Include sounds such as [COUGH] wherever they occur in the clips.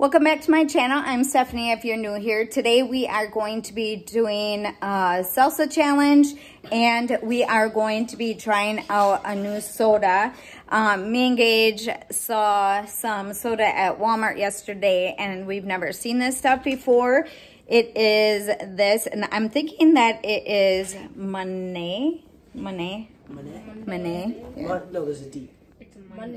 Welcome back to my channel. I'm Stephanie if you're new here. Today we are going to be doing a salsa challenge and we are going to be trying out a new soda. Um, me and Gage saw some soda at Walmart yesterday and we've never seen this stuff before. It is this and I'm thinking that it is Monet. Monet? Monday? Monet? Mon- no, there's a D.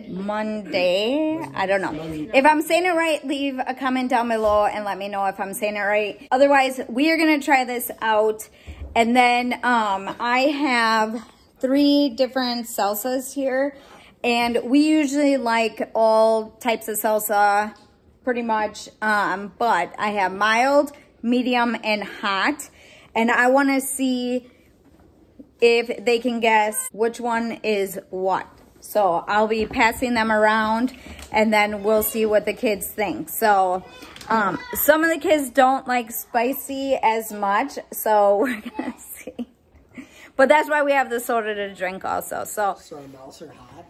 Monday. I don't know. If I'm saying it right, leave a comment down below and let me know if I'm saying it right. Otherwise, we are going to try this out. And then um, I have three different salsas here. And we usually like all types of salsa pretty much. Um, but I have mild, medium, and hot. And I want to see if they can guess which one is what. So I'll be passing them around and then we'll see what the kids think. So um, some of the kids don't like spicy as much. So [LAUGHS] we're gonna see. But that's why we have the soda to drink also. So So our mouths are hot.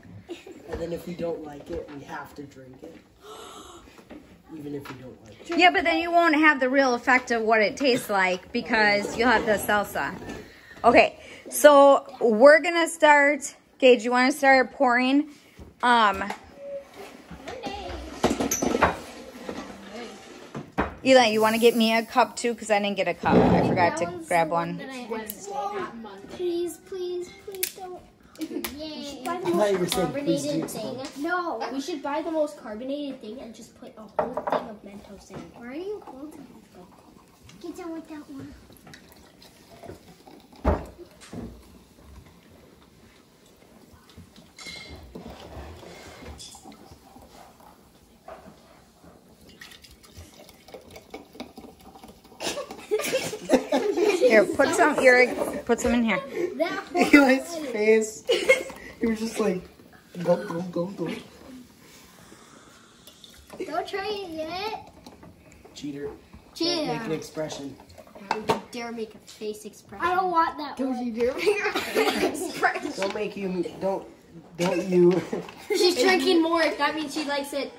And then if we don't like it, we have to drink it. [GASPS] Even if we don't like it. yeah, but then you won't have the real effect of what it tastes like because you'll have the salsa. Okay, so we're gonna start. Gage, you want to start pouring? Um, Eli, you want to get me a cup too? Because I didn't get a cup. I forgot to grab one. Please, please, please don't. Yay. Buy the I thought you were most saying carbonated thing. No, we should buy the most carbonated thing and just put a whole thing of Mentos in. Why are you holding it? Get down with that one. Here, put some. Here, put some in here. [LAUGHS] Eli's face. He was just like, go, go, go, go. Don't try it yet. Cheater. Cheater. Make an expression. Don't you dare make a face expression. I don't want that Don't you dare make a face [LAUGHS] expression. Don't make you, don't, don't you. [LAUGHS] She's drinking more. That means she likes it.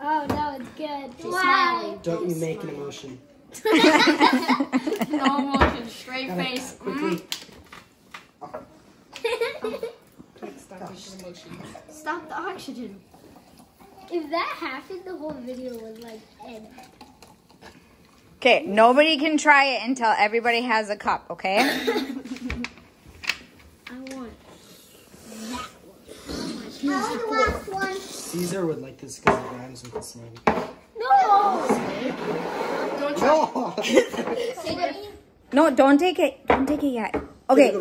Oh, no, it's good. She's smiling. Don't you make an emotion. [LAUGHS] No emotion, straight Gotta face. Quickly. Mm. Stop the oxygen. If that happened, the whole video would like end. Okay, nobody can try it until everybody has a cup, okay? [LAUGHS] I want that one. I want the last one. Caesar would like this because it rhymes with his name. No. No! No, don't take it. Don't take it yet. Okay.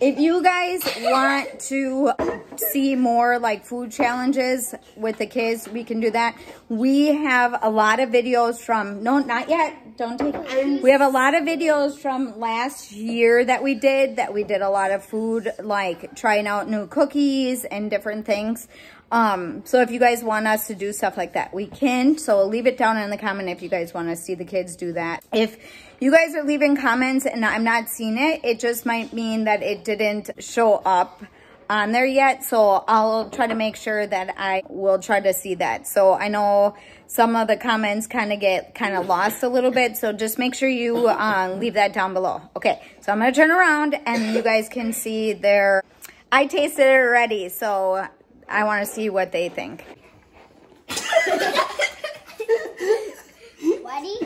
If you guys want to see more like food challenges with the kids, we can do that. We have a lot of videos from, no, not yet. Don't take it. We have a lot of videos from last year that we did, that we did a lot of food, like trying out new cookies and different things. Um, so if you guys want us to do stuff like that, we can. So leave it down in the comment if you guys want to see the kids do that. If you guys are leaving comments and I'm not seeing it, it just might mean that it didn't show up on there yet. So I'll try to make sure that I will try to see that. So I know some of the comments kind of get kind of lost a little bit. So just make sure you uh, leave that down below. Okay, so I'm to turn around and you guys can see their... I tasted it already, so I want to see what they think. Ready?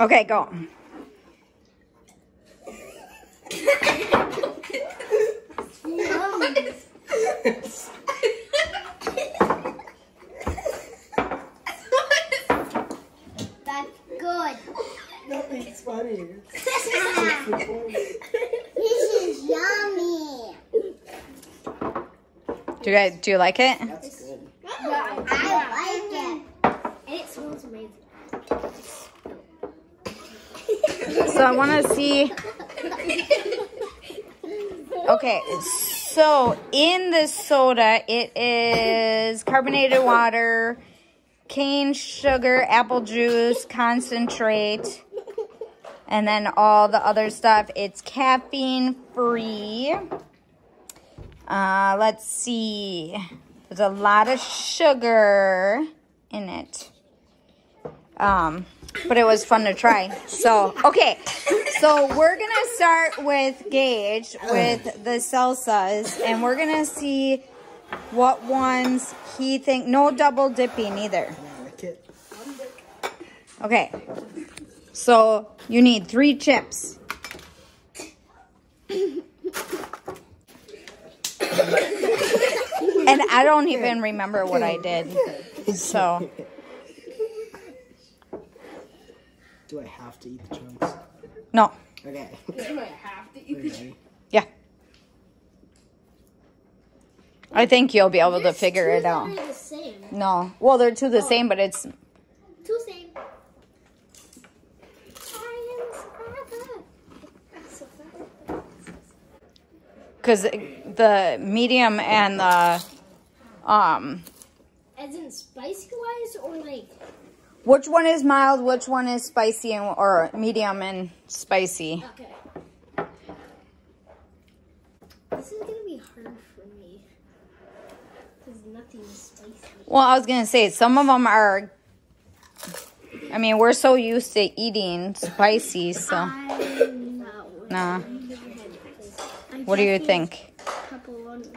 Okay, go. [LAUGHS] That's good. It's funny. This is yummy. Do you guys do you like it? That's good. I like it. And it smells amazing. So I want to see. [LAUGHS] Okay, so in this soda, it is carbonated water, cane sugar, apple juice, concentrate, and then all the other stuff. It's caffeine free. Uh, let's see. There's a lot of sugar in it. Um, but it was fun to try. So, okay. So we're going to start with Gage with the salsas and we're going to see what ones he think no double dipping either. Okay. So you need three chips. and I don't even remember what I did. So Do I have to eat the chunks? no. Okay. [LAUGHS] Do I have to eat the Okay. Yeah. I think you'll be able to figure two it out. the same. No. Well, they're two the same, but it's Two same. So because the medium and the um As in spicy wise or like which one is mild, which one is spicy and or medium and spicy. okay. This is gonna be hard for me. Because nothing is spicy. Well, I was gonna say some of them are. I mean, we're so used to eating spicy, so I'm not nah. What do you definitely think? Pepperoni.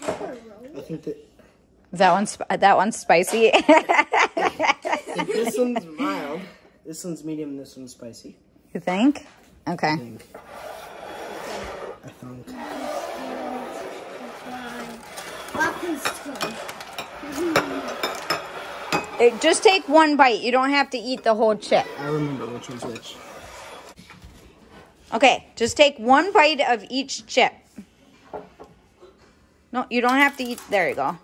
Pepperoni? I think that Is that one sp- that one's spicy? [LAUGHS] this one's mild, this one's medium, this one's spicy. you think? I Okay. think. I think. It, just take one bite. You don't have to eat the whole chip. I remember which one's which. Okay, just take one bite of each chip. No, you don't have to eat. There you go.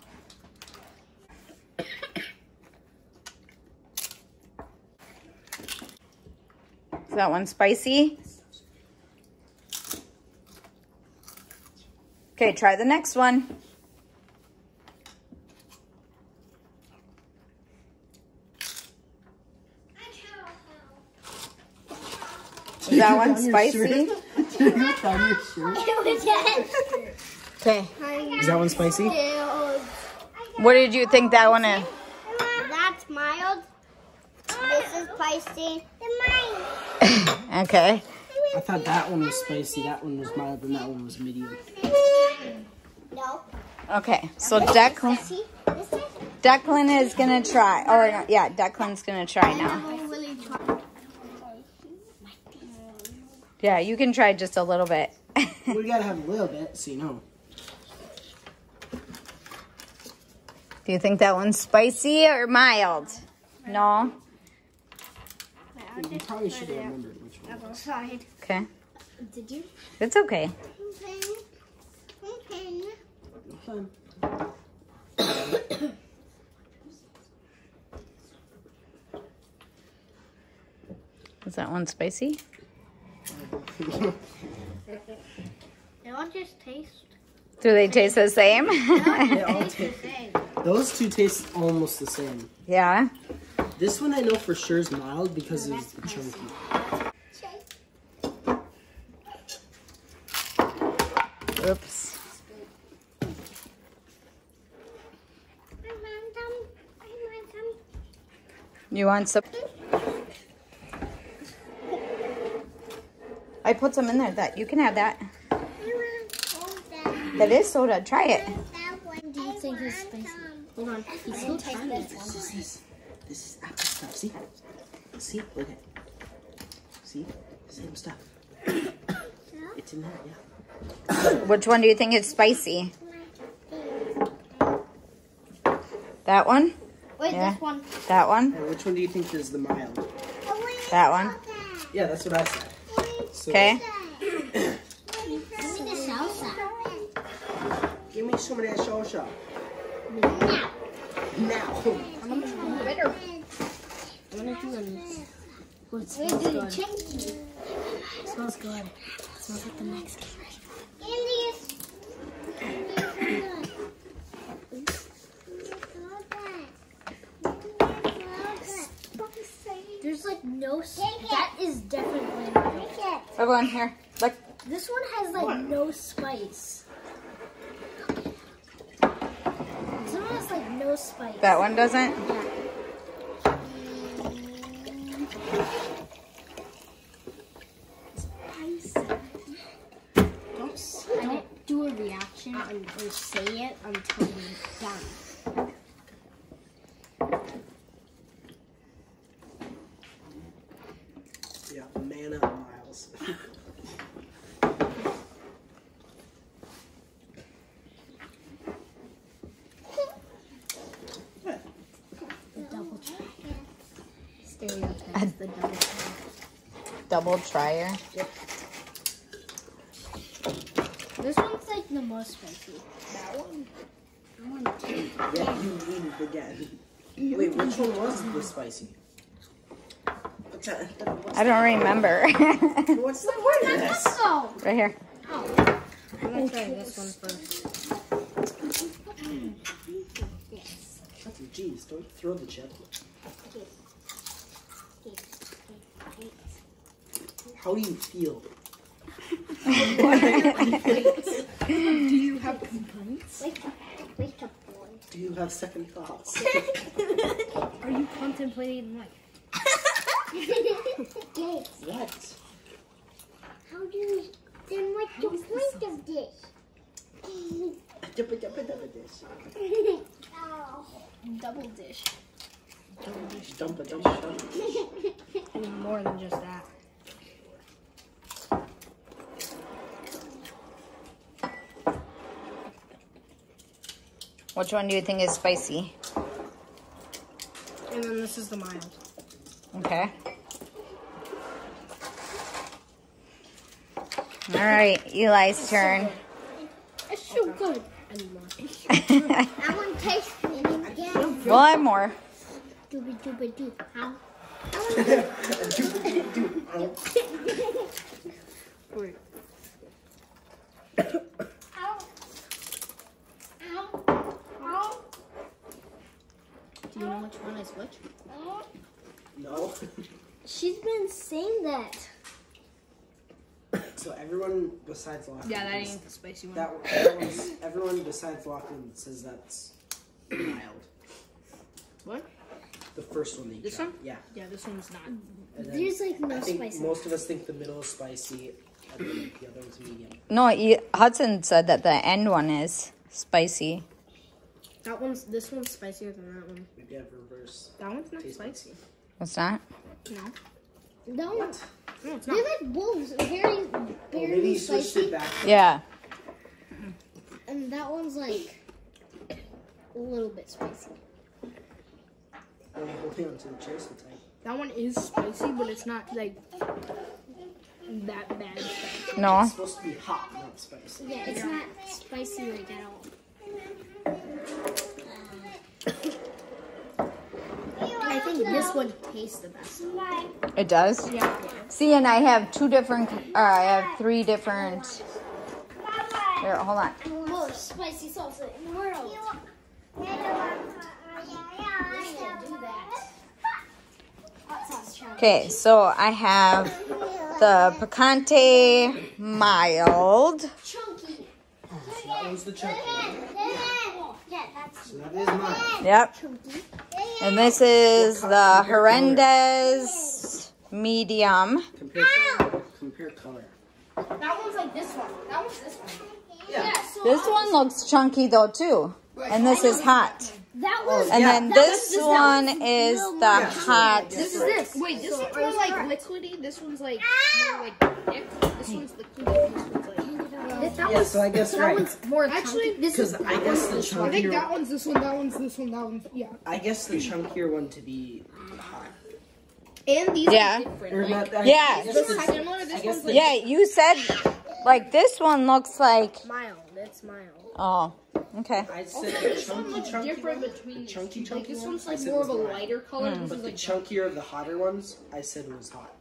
That one spicy? Okay, try the next one. Is that one spicy? [LAUGHS] It was yes. Okay. Is that one spicy? What did you think that one is? That's mild. This is spicy. Mine. [LAUGHS] Okay. I thought that one was spicy, that one was mild, and that one was medium. No. Okay. So Declan, is Declan is gonna try. Or no, yeah, Declan's gonna try now. Yeah, you can try just a little bit. [LAUGHS] we gotta have a little bit, so you know. Do you think that one's spicy or mild? No. You probably should have remembered which one. Outside. Okay. Did you? It's okay. Okay. Okay. Is that one spicy? [LAUGHS] They all just taste. Do they taste the same? They all [LAUGHS] taste. Those two taste almost the same. yeah. This one I know for sure is mild because it's chunky. Oops. I want some. I want some. You want some? I put some in there. That you can have that. I want all that. That is soda. Try it. That one. Do you think is spicy? Hold on. He's still trying this This is this. This apple stuff. See? See? Look at See? Same stuff. It's in there, yeah. Which one do you think is spicy? That one? Wait, Yeah. this one. That one? And which one do you think is the mild? That one? Yeah, that's what I said. Okay. Give me the salsa. Give me some of that salsa. Now. What We're smells doing good? chicken. Smells good. Smells like the Mexican There's like no. s- Take it. That is definitely. mild. Everyone here. Look. This one has like no spice. This one has like no spice. That one doesn't? Yeah. Don't, don't do a reaction or say it until you're done. Yeah, man up, Miles. [LAUGHS] the double try. Double trier. This one's like the most spicy. That one. I want to. Yeah, you win again. Wait, which one was the spicy? What's that? What's, I don't remember. [LAUGHS] what's the word of this? Oh. right here. Oh. I'm gonna try this one first. Yes. Jeez, don't throw the chip. How do you feel? [LAUGHS] Do you have complaints? Wake up. Wake up, boy. Do you have second thoughts? [LAUGHS] Are you contemplating life? Yes. what? How do you... Then what's the point of this? Jump it, jump it, jump it, dish. [LAUGHS] oh. Double dish. Dump it, dump it, dump it. I more than just that. Which one do you think is spicy? And then this is the mild. Okay. All right, Eli's turn. It's so good. Anymore. [LAUGHS] I want to taste it again. we'll have more. Doobie doobie doo. How? [LAUGHS] Wait. Ow. [LAUGHS] Ow. Do you know which one is which? Ow. No. She's been saying that. so everyone besides Lachlan. Yeah, that is- ain't the spicy one. That, that was everyone besides Lachlan says that's mild. What? The first one that you This tried. one? Yeah. Yeah, this one's not. And then There's like no I think spice. most of us think the middle is spicy, the other one's medium. No, E- Hudson said that the end one is spicy. That one's. This one's spicier than that one. Maybe have reverse. That one's not Taste spicy. What's that? No. No, No, it's they're not. like wolves. Very, Oh, very you switched spicy. it back. Yeah. And that one's like a little bit spicy. Oh, you're holding onto the chair so tight. That one is spicy, but it's not like that bad. spicy. No. It's supposed to be hot, not spicy. Yeah, it's not spicy like at all. I this one tastes the best. It does? Yeah. See, and I have two different, uh, I have three different. Here, hold on. Most spicy salsa in the world. We should do that. Hot sauce challenge. Okay, so I have the picante mild. Chunky. So that one's the chunky one. Yeah, that's So that is mine. Yep. chunky. And this is the horrendous medium. Compare color. Compare color. That one's like this one. That one's this one. Yeah. This one looks chunky though too. And this is hot. That was And Yeah. then this one is the Yeah. hot. This is this. Wait, this one's more like liquidy. This one's like more like thick. This hmm. one's liquidy. This that, that Yeah, was so I guess that right. one's more Actually, chunky. This is I guess the chunkier. I think that one's this one. That one's this one. That one's yeah. I guess the chunkier one to be hot. And these Yeah. are different. Or Like, not, I, Yeah. This is similar. This one's like Yeah, you said like this one looks like. mild. It's mild. Oh, okay. I said the This one chunky looks chunky different one. between The these chunky. Like chunky this one's like more of a light. lighter color. This But the like chunkier of the hotter ones, I said was hot.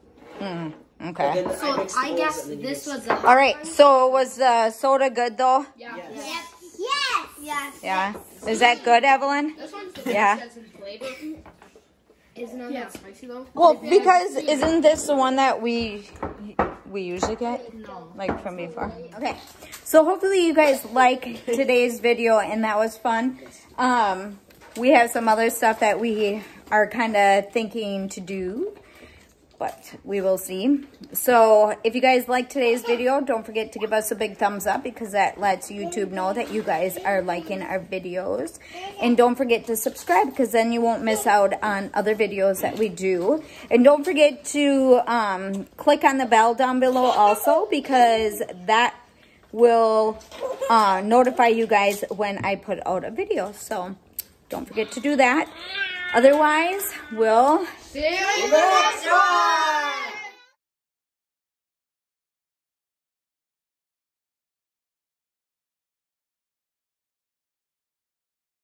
Mm, And okay. then I So I guess and then you this was a All right. So was the soda good though? yeah. Yes. yes, yes. Yeah. Is that good, Evelyn? This one's the [LAUGHS] Yeah. best in flavor. Isn't it that spicy though? Well, because isn't this the one that we we usually get? No. like from before. Okay, so hopefully you guys like today's video and that was fun. Um, we have some other stuff that we are kind of thinking to do. But we will see. So if you guys like today's video, don't forget to give us a big thumbs up because that lets YouTube know that you guys are liking our videos. And don't forget to subscribe because then you won't miss out on other videos that we do. And don't forget to um, click on the bell down below also because that will uh, notify you guys when I put out a video. So don't forget to do that. Otherwise, we'll Silvestre!